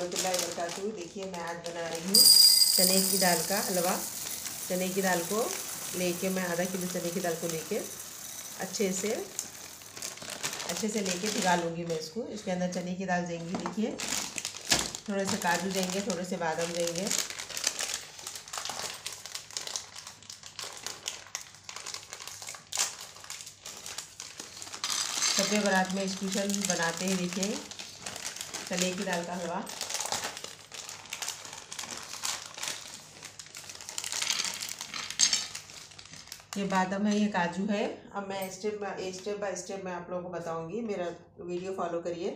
वरहमतुल्लाहि वबरकातुहू देखिए, मैं आज बना रही हूँ चने की दाल का हलवा। चने की दाल को लेके मैं आधा किलो चने की दाल को लेके अच्छे से अच्छे से लेके भिगा लूँगी मैं इसको। इसके अंदर चने की दाल देंगी देखिए। थोड़े से काजू देंगे थोड़े से बादाम देंगे सब्ज़ी बारात में स्पेशल बनाते हैं, देखिए। चने की दाल का हलवा। ये बादम है ये काजू है। अब मैं स्टेप स्टेप बाय स्टेप मैं आप लोगों को बताऊँगी। मेरा वीडियो फॉलो करिए।